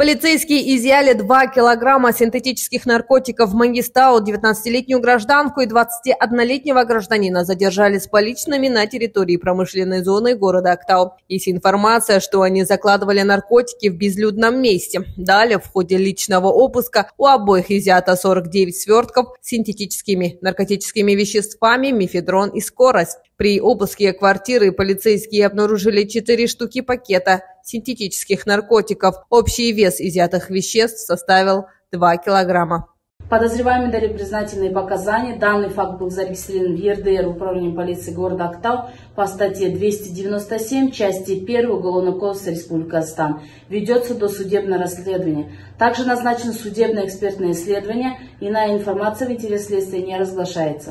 Полицейские изъяли 2 килограмма синтетических наркотиков в Мангистау. 19-летнюю гражданку и 21-летнего гражданина задержали с поличными на территории промышленной зоны города Актау. Есть информация, что они закладывали наркотики в безлюдном месте. Далее, в ходе личного обыска, у обоих изъято 49 свертков с синтетическими наркотическими веществами, мифедрон и скорость. При обыске квартиры полицейские обнаружили 4 штуки пакета синтетических наркотиков. Общий вес изъятых веществ составил 2 килограмма. Подозреваемые дали признательные показания. Данный факт был зарегистрирован в ЕРДР Управлением полиции города Актау по статье 297, части 1 Уголовного кодекса Республики Казахстан. Ведется досудебное расследование. Также назначено судебное экспертное исследование. Иная информация в интерес следствия не разглашается.